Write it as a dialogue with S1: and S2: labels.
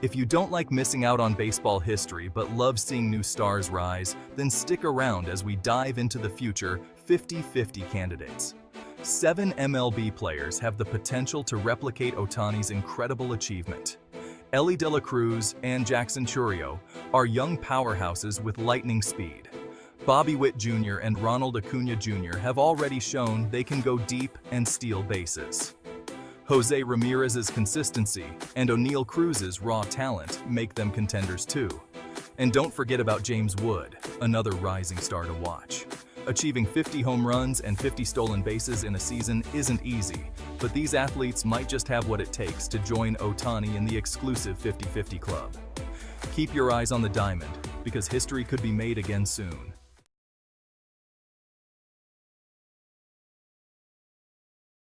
S1: If you don't like missing out on baseball history but love seeing new stars rise, then stick around as we dive into the future 50-50 candidates. Seven MLB players have the potential to replicate Ohtani's incredible achievement. Elly De La Cruz and Jackson Chourio are young powerhouses with lightning speed. Bobby Witt Jr. and Ronald Acuña Jr. have already shown they can go deep and steal bases. Jose Ramirez's consistency and Oneil Cruz's raw talent make them contenders too. And don't forget about James Wood, another rising star to watch. Achieving 50 home runs and 50 stolen bases in a season isn't easy, but these athletes might just have what it takes to join Ohtani in the exclusive 50-50 club. Keep your eyes on the diamond, because history could be made again soon.